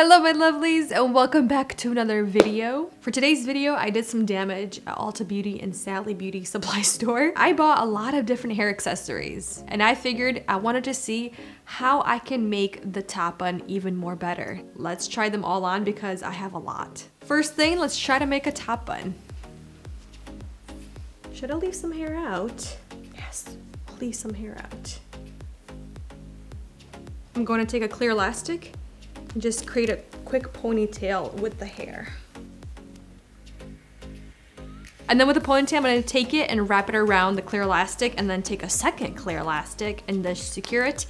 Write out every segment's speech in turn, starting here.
Hello my lovelies and welcome back to another video. For today's video, I did some damage at Ulta Beauty and Sally Beauty supply store. I bought a lot of different hair accessories and I figured I wanted to see how I can make the top bun even more better. Let's try them all on because I have a lot. First thing, let's try to make a top bun. Should I leave some hair out? Yes, I'll leave some hair out. I'm going to take a clear elastic just create a quick ponytail with the hair. And then with the ponytail, I'm gonna take it and wrap it around the clear elastic and then take a second clear elastic and then secure it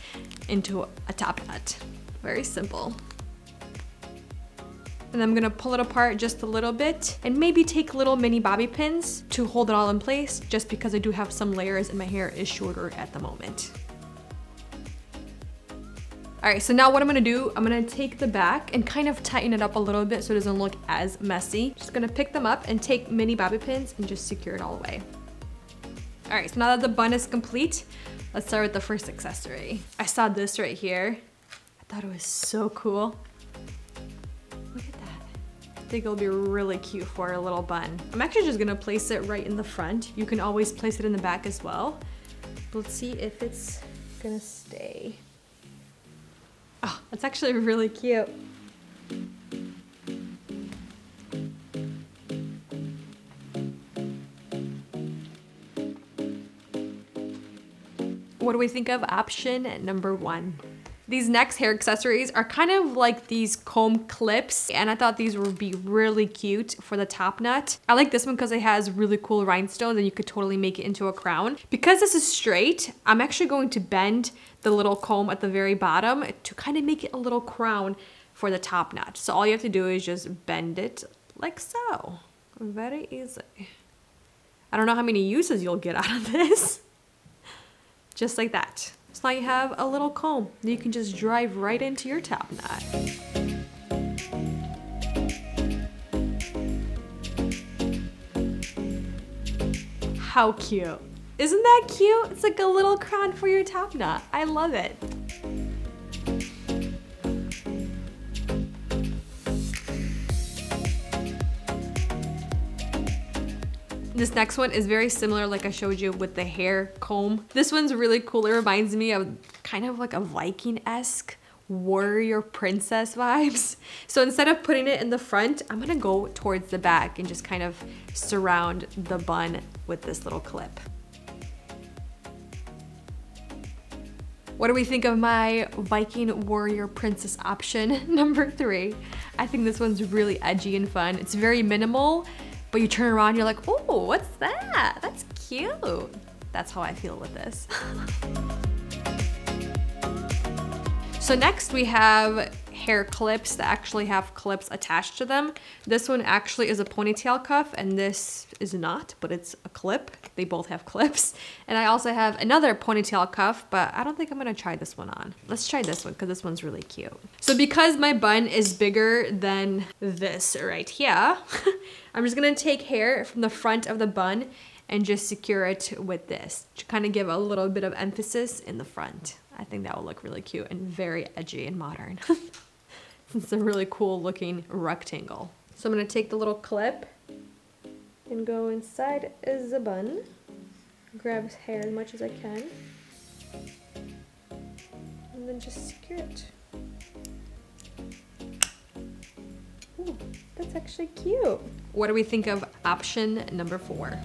into a top knot. Very simple. And I'm gonna pull it apart just a little bit and maybe take little mini bobby pins to hold it all in place just because I do have some layers and my hair is shorter at the moment. All right, so now what I'm gonna do, I'm gonna take the back and kind of tighten it up a little bit so it doesn't look as messy. Just gonna pick them up and take mini bobby pins and just secure it all the way. All right, so now that the bun is complete, let's start with the first accessory. I saw this right here. I thought it was so cool. Look at that. I think it'll be really cute for a little bun. I'm actually just gonna place it right in the front. You can always place it in the back as well. Let's see if it's gonna stay. Oh, that's actually really cute. What do we think of option number one? These next hair accessories are kind of like these comb clips and I thought these would be really cute for the top knot. I like this one because it has really cool rhinestones and you could totally make it into a crown. Because this is straight, I'm actually going to bend the little comb at the very bottom to kind of make it a little crown for the top knot. So all you have to do is just bend it like so. Very easy. I don't know how many uses you'll get out of this. Just like that. So now you have a little comb that you can just drive right into your top knot. How cute. Isn't that cute? It's like a little crown for your top knot. I love it. This next one is very similar like I showed you with the hair comb. This one's really cool. It reminds me of kind of like a Viking-esque warrior princess vibes. So instead of putting it in the front, I'm gonna go towards the back and just kind of surround the bun with this little clip. What do we think of my Viking warrior princess option number three? I think this one's really edgy and fun. It's very minimal but you turn around, you're like, oh, what's that? That's cute. That's how I feel with this. so next we have hair clips that actually have clips attached to them. This one actually is a ponytail cuff and this is not, but it's a clip. They both have clips. And I also have another ponytail cuff, but I don't think I'm gonna try this one on. Let's try this one because this one's really cute. So because my bun is bigger than this right here, I'm just gonna take hair from the front of the bun and just secure it with this to kind of give a little bit of emphasis in the front. I think that will look really cute and very edgy and modern. It's a really cool looking rectangle. So I'm gonna take the little clip and go inside the bun. Grab hair as much as I can. And then just secure it. Ooh, that's actually cute. What do we think of option number four?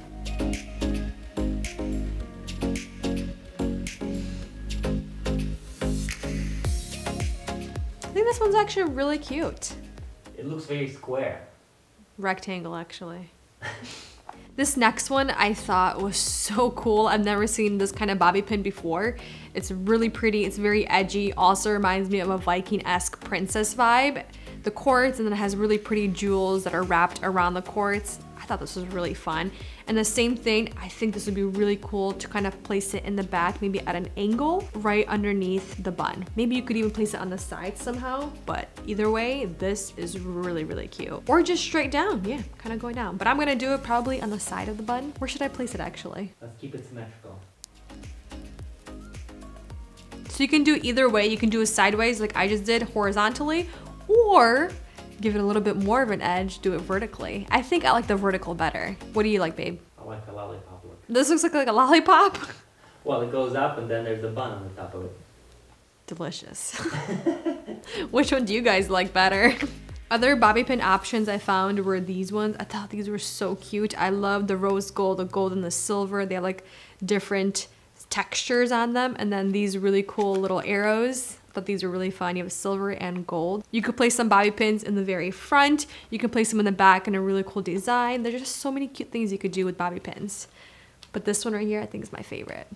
This one's actually really cute. It looks very square. Rectangle, actually. this next one I thought was so cool. I've never seen this kind of bobby pin before. It's really pretty, it's very edgy. Also reminds me of a Viking-esque princess vibe. The quartz and then it has really pretty jewels that are wrapped around the quartz. I thought this was really fun. And the same thing, I think this would be really cool to kind of place it in the back, maybe at an angle right underneath the bun. Maybe you could even place it on the side somehow, but either way, this is really, really cute. Or just straight down, yeah, kind of going down. But I'm gonna do it probably on the side of the bun. Where should I place it actually? Let's keep it symmetrical. So you can do either way. You can do it sideways like I just did horizontally, Or give it a little bit more of an edge, do it vertically. I think I like the vertical better. What do you like, babe? I like a lollipop look. This looks like, like a lollipop. Well, it goes up and then there's a bun on the top of it. Delicious. Which one do you guys like better? Other bobby pin options I found were these ones. I thought these were so cute. I love the rose gold, the gold and the silver. They have like different textures on them. And then these really cool little arrows. But these are really fun. You have silver and gold. You could place some bobby pins in the very front. You can place them in the back in a really cool design. There's just so many cute things you could do with bobby pins. But this one right here, I think is my favorite.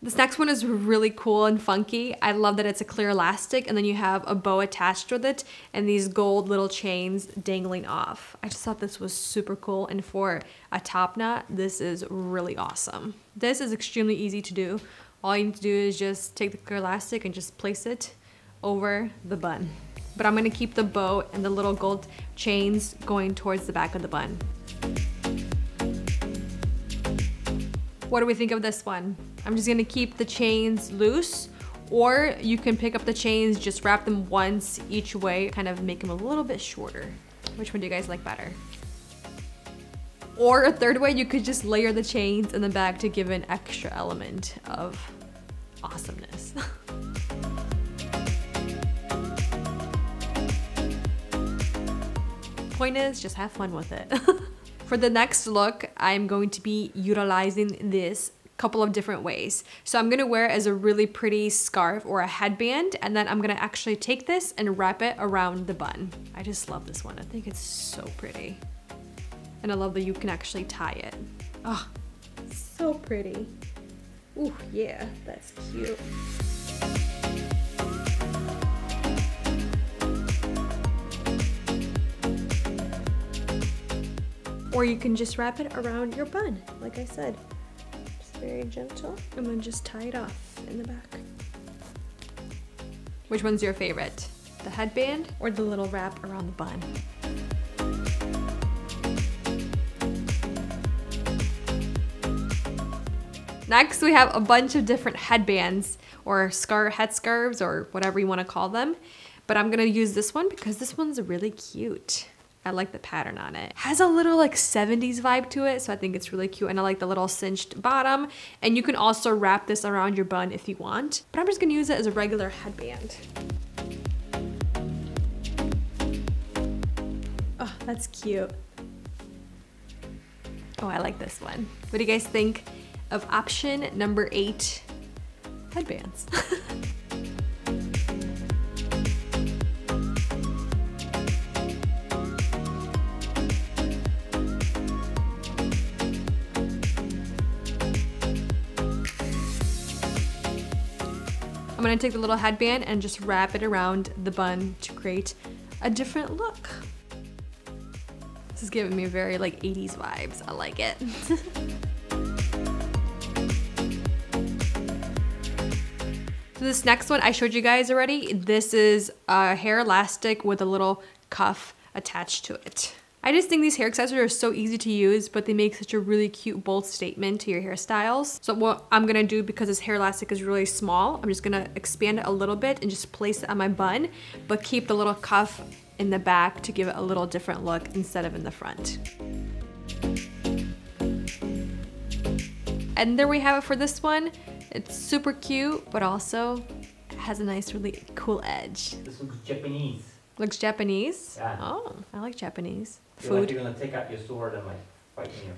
This next one is really cool and funky. I love that it's a clear elastic and then you have a bow attached with it and these gold little chains dangling off. I just thought this was super cool and for a top knot, this is really awesome. This is extremely easy to do. All you need to do is just take the elastic and just place it over the bun. But I'm gonna keep the bow and the little gold chains going towards the back of the bun. What do we think of this one? I'm just gonna keep the chains loose or you can pick up the chains, just wrap them once each way, kind of make them a little bit shorter. Which one do you guys like better? Or a third way, you could just layer the chains in the back to give an extra element of awesomeness. Point is, just have fun with it. For the next look, I'm going to be utilizing this a couple of different ways. So I'm gonna wear it as a really pretty scarf or a headband, and then I'm gonna actually take this and wrap it around the bun. I just love this one. I think it's so pretty. And I love that you can actually tie it. Oh, so pretty. Ooh, yeah, that's cute. Or you can just wrap it around your bun, like I said. Just very gentle, and then just tie it off in the back. Which one's your favorite? The headband or the little wrap around the bun? Next, we have a bunch of different headbands or scar head scarves or whatever you want to call them. But I'm gonna use this one because this one's really cute. I like the pattern on it. Has a little like 70s vibe to it, so I think it's really cute. And I like the little cinched bottom. And you can also wrap this around your bun if you want. But I'm just gonna use it as a regular headband. Oh, that's cute. Oh, I like this one. What do you guys think of option number eight, headbands? I'm gonna take the little headband and just wrap it around the bun to create a different look. This is giving me very like 80s vibes. I like it. this next one I showed you guys already. This is a hair elastic with a little cuff attached to it. I just think these hair accessories are so easy to use, but they make such a really cute, bold statement to your hairstyles. So what I'm gonna do, because this hair elastic is really small, I'm just gonna expand it a little bit and just place it on my bun, but keep the little cuff in the back to give it a little different look instead of in the front. And there we have it for this one. It's super cute, but also has a nice, really cool edge. This looks Japanese. Looks Japanese? Yeah. Oh, I like Japanese. Feel like Food. you're gonna take out your sword and like fight me.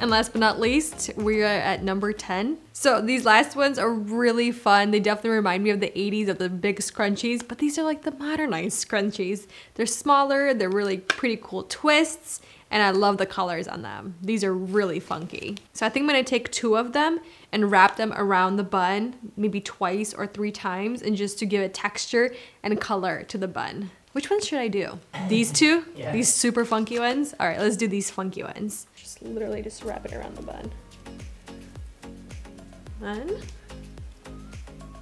And last but not least, we are at number 10. So these last ones are really fun. They definitely remind me of the 80s of the big scrunchies, but these are like the modernized scrunchies. They're smaller, they're really pretty cool twists, and I love the colors on them. These are really funky. So I think I'm gonna take two of them and wrap them around the bun, maybe twice or three times, and just to give it texture and color to the bun. Which ones should I do? These two? Yeah. These super funky ones? All right, let's do these funky ones. Just literally just wrap it around the bun. One.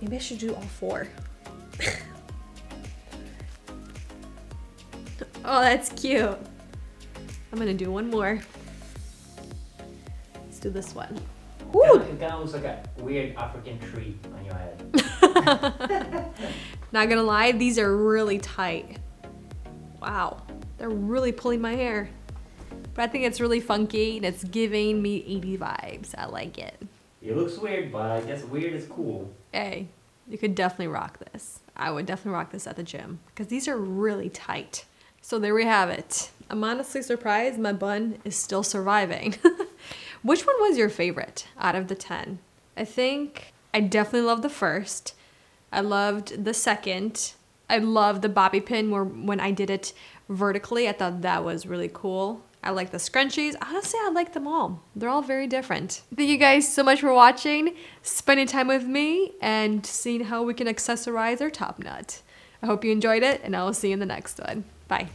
Maybe I should do all four. oh, that's cute. I'm gonna do one more. Let's do this one. Woo! Yeah, it kind of looks like a weird African tree on your head. Not gonna lie, these are really tight. Wow, they're really pulling my hair. But I think it's really funky and it's giving me 80 vibes. I like it. It looks weird, but I guess weird is cool. Hey, you could definitely rock this. I would definitely rock this at the gym because these are really tight. So there we have it. I'm honestly surprised my bun is still surviving. Which one was your favorite out of the 10? I think I definitely love the first. I loved the second. I love the bobby pin where when I did it vertically, I thought that was really cool. I like the scrunchies. Honestly, I like them all. They're all very different. Thank you guys so much for watching, spending time with me, and seeing how we can accessorize our top knot. I hope you enjoyed it, and I will see you in the next one. Bye.